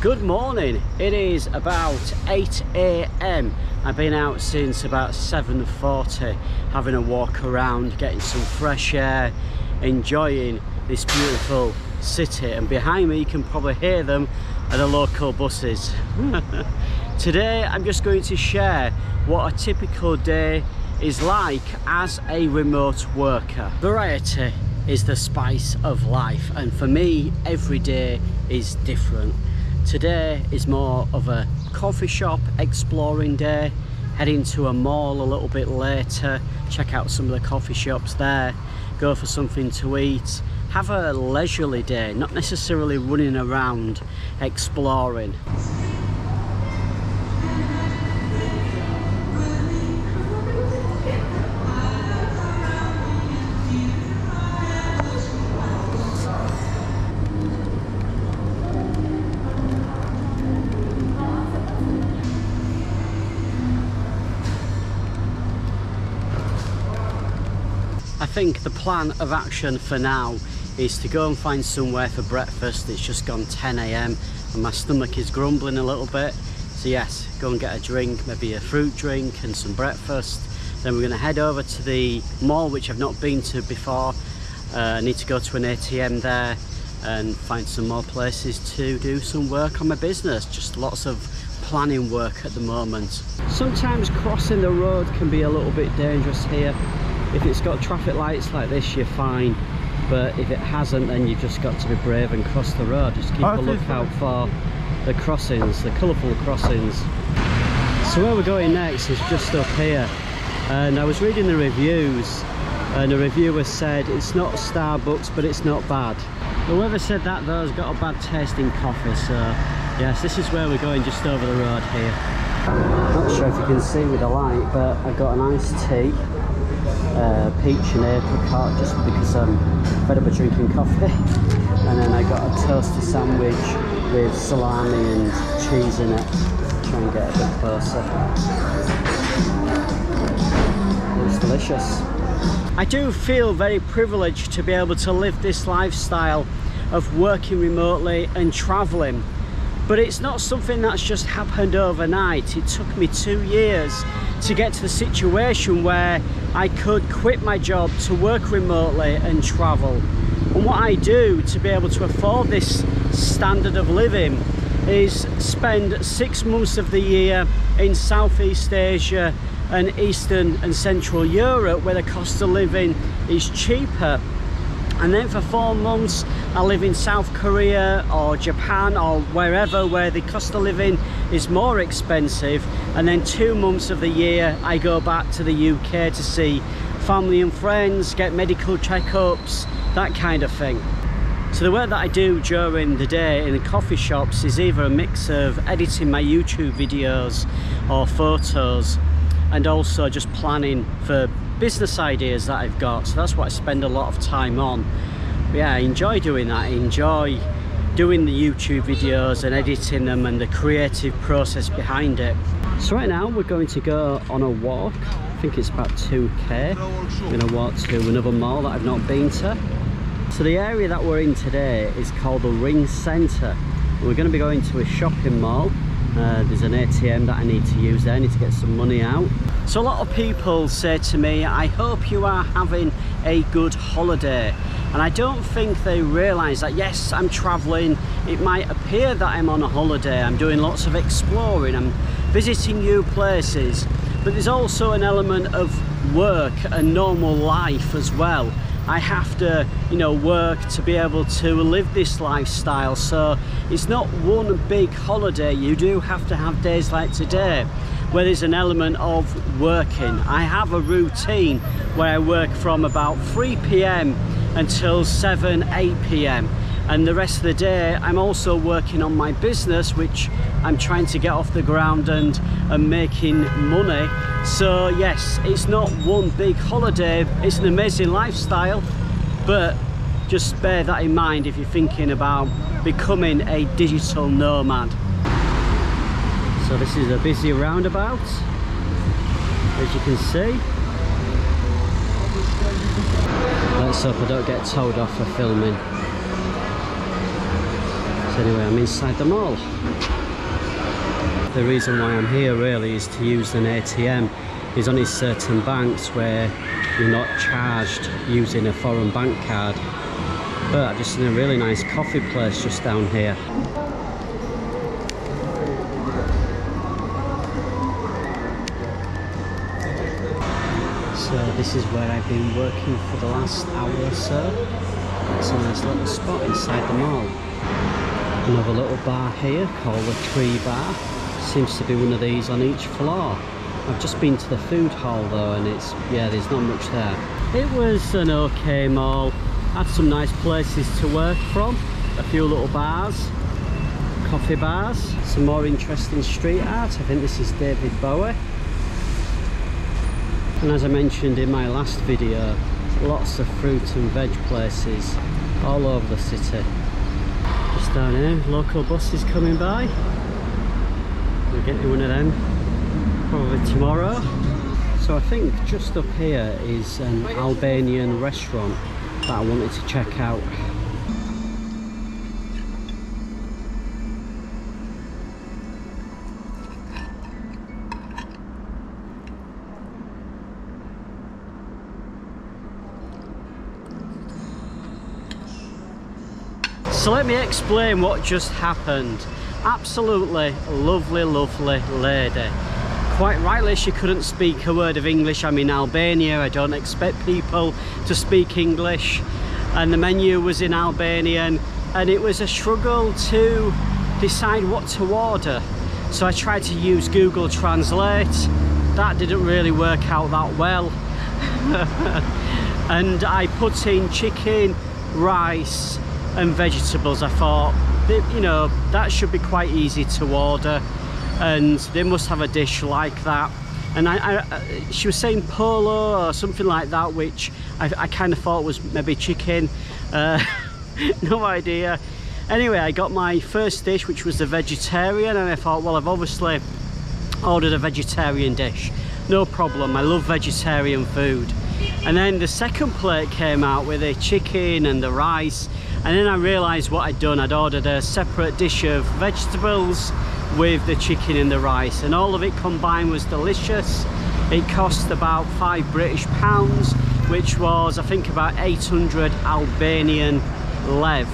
Good morning. It is about 8 a.m. I've been out since about 7.40 having a walk around, getting some fresh air, enjoying this beautiful city and behind me you can probably hear them are the local buses. Today I'm just going to share what a typical day is like as a remote worker. Variety is the spice of life and for me every day is different. Today is more of a coffee shop exploring day, heading to a mall a little bit later, check out some of the coffee shops there, go for something to eat, have a leisurely day, not necessarily running around exploring. Think the plan of action for now is to go and find somewhere for breakfast. It's just gone 10 a.m. and my stomach is grumbling a little bit. So yes, go and get a drink, maybe a fruit drink and some breakfast. Then we're going to head over to the mall, which I've not been to before. Uh, I need to go to an ATM there and find some more places to do some work on my business. Just lots of planning work at the moment. Sometimes crossing the road can be a little bit dangerous here if it's got traffic lights like this you're fine. But if it hasn't then you've just got to be brave and cross the road. Just keep oh, a lookout for the crossings the colourful crossings. So where we're going next is just up here. And I was reading the reviews and the reviewer said it's not Starbucks but it's not bad. Whoever said that though has got a bad taste in coffee so yes this is where we're going just over the road here. Not sure if you can see with the light but I've got an iced tea uh, peach and apricot just because I'm fed up of drinking coffee. And then I got a toasty sandwich with salami and cheese in it. Try and get a bit closer. It's delicious. I do feel very privileged to be able to live this lifestyle of working remotely and traveling. But it's not something that's just happened overnight. It took me two years to get to the situation where I could quit my job to work remotely and travel. And what I do to be able to afford this standard of living is spend six months of the year in Southeast Asia and Eastern and Central Europe where the cost of living is cheaper and then for four months I live in South Korea or Japan or wherever where the cost of living is more expensive and then two months of the year I go back to the UK to see family and friends, get medical checkups, that kind of thing. So the work that I do during the day in the coffee shops is either a mix of editing my YouTube videos or photos and also just planning for business ideas that I've got so that's what I spend a lot of time on yeah I enjoy doing that. I enjoy doing the YouTube videos and editing them and the creative process behind it. So right now we're going to go on a walk. I think it's about 2k I'm going to walk to another mall that I've not been to. So the area that we're in today is called the Ring Centre. We're going to be going to a shopping mall. Uh, there's an ATM that I need to use there, I need to get some money out. So a lot of people say to me, I hope you are having a good holiday. And I don't think they realise that yes, I'm travelling, it might appear that I'm on a holiday, I'm doing lots of exploring, I'm visiting new places, but there's also an element of work and normal life as well. I have to, you know, work to be able to live this lifestyle. So it's not one big holiday. You do have to have days like today where there's an element of working. I have a routine where I work from about 3 p.m. until 7, 8 p.m and the rest of the day I'm also working on my business which I'm trying to get off the ground and, and making money so yes it's not one big holiday it's an amazing lifestyle but just bear that in mind if you're thinking about becoming a digital nomad so this is a busy roundabout as you can see let's hope I don't get told off for filming So anyway, I'm inside the mall. The reason why I'm here really is to use an ATM. There's only certain banks where you're not charged using a foreign bank card. But I've just seen a really nice coffee place just down here. So this is where I've been working for the last hour or so. It's a nice little spot inside the mall. Another little bar here called the Tree Bar. Seems to be one of these on each floor. I've just been to the food hall though and it's, yeah, there's not much there. It was an okay mall. Had some nice places to work from. A few little bars, coffee bars, some more interesting street art. I think this is David Bowie and as I mentioned in my last video lots of fruit and veg places all over the city. Just down here local buses coming by. We're getting one of them probably tomorrow. So I think just up here is an Albanian restaurant that I wanted to check out So let me explain what just happened. Absolutely lovely, lovely lady. Quite rightly, she couldn't speak a word of English. I'm in Albania. I don't expect people to speak English. And the menu was in Albanian. And it was a struggle to decide what to order. So I tried to use Google Translate. That didn't really work out that well. and I put in chicken, rice, and vegetables I thought you know that should be quite easy to order and they must have a dish like that. And I, I uh, she was saying polo or something like that which I, I kind of thought was maybe chicken uh, no idea. Anyway I got my first dish which was the vegetarian and I thought well I've obviously ordered a vegetarian dish. No problem I love vegetarian food. And then the second plate came out with the chicken and the rice and then I realised what I'd done. I'd ordered a separate dish of vegetables with the chicken and the rice. And all of it combined was delicious. It cost about five British pounds which was I think about 800 Albanian lev.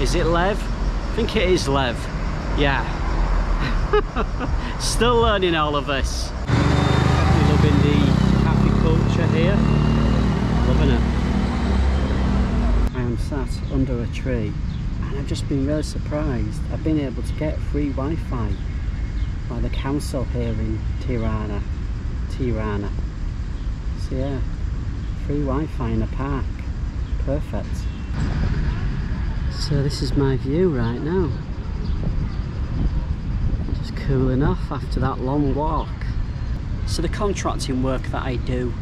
Is it lev? I think it is lev. Yeah. Still learning all of this. Loving the cafe culture here loving it sat under a tree and I've just been really surprised. I've been able to get free Wi-Fi by the council here in Tirana. Tirana. So yeah, free Wi-Fi in a park. Perfect. So this is my view right now. Just cooling off after that long walk. So the contracting work that I do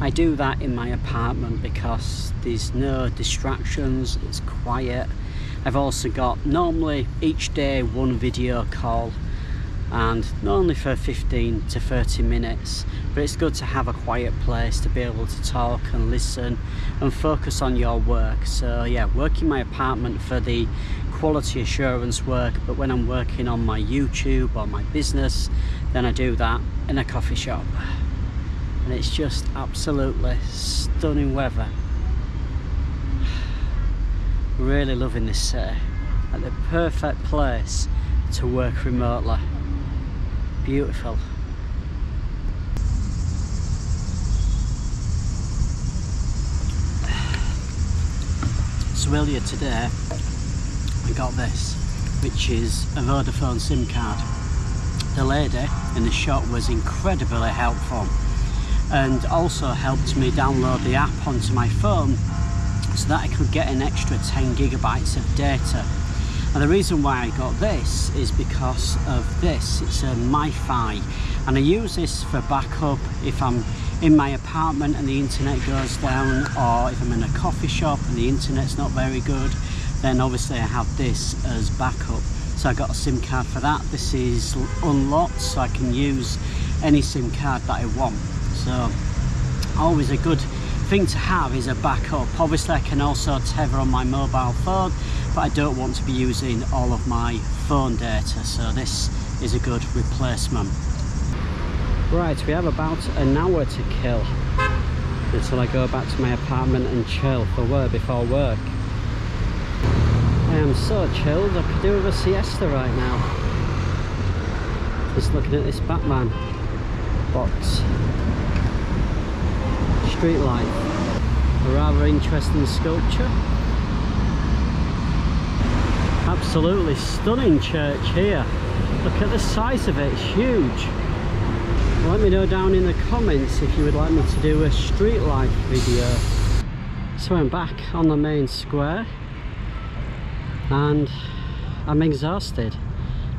I do that in my apartment because there's no distractions, it's quiet. I've also got normally each day one video call and not only for 15 to 30 minutes. But it's good to have a quiet place to be able to talk and listen and focus on your work. So yeah work in my apartment for the quality assurance work but when I'm working on my YouTube or my business then I do that in a coffee shop and it's just absolutely stunning weather. Really loving this city at the perfect place to work remotely. Beautiful. So earlier today I got this which is a Vodafone SIM card. The lady in the shop was incredibly helpful and also helped me download the app onto my phone so that I could get an extra 10 gigabytes of data. And the reason why I got this is because of this. It's a MiFi and I use this for backup if I'm in my apartment and the internet goes down or if I'm in a coffee shop and the internet's not very good then obviously I have this as backup. So I got a SIM card for that. This is unlocked so I can use any SIM card that I want so always a good thing to have is a backup. Obviously I can also tether on my mobile phone, but I don't want to be using all of my phone data, so this is a good replacement. Right, we have about an hour to kill until I go back to my apartment and chill for work before work. I am so chilled, I could do with a siesta right now. Just looking at this Batman box. Street light. A rather interesting sculpture. Absolutely stunning church here. Look at the size of it, it's huge. Let me know down in the comments if you would like me to do a street life video. So I'm back on the main square and I'm exhausted.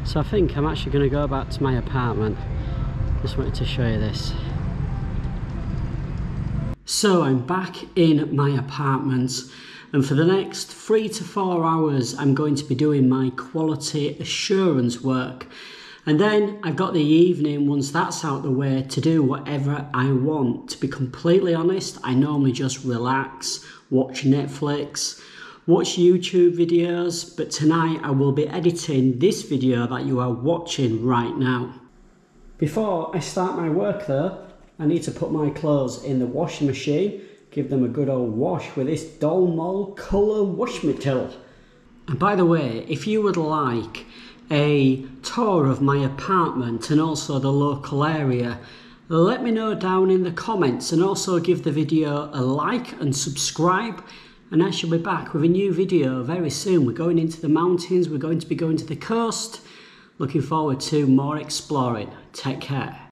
So I think I'm actually going to go back to my apartment. Just wanted to show you this. So I'm back in my apartment and for the next three to four hours I'm going to be doing my quality assurance work and then I've got the evening, once that's out the way, to do whatever I want. To be completely honest, I normally just relax, watch Netflix, watch YouTube videos, but tonight I will be editing this video that you are watching right now. Before I start my work though, I need to put my clothes in the washing machine, give them a good old wash with this Dolmol Colour Wash Tool. And by the way, if you would like a tour of my apartment and also the local area, let me know down in the comments and also give the video a like and subscribe and I shall be back with a new video very soon. We're going into the mountains, we're going to be going to the coast. Looking forward to more exploring. Take care.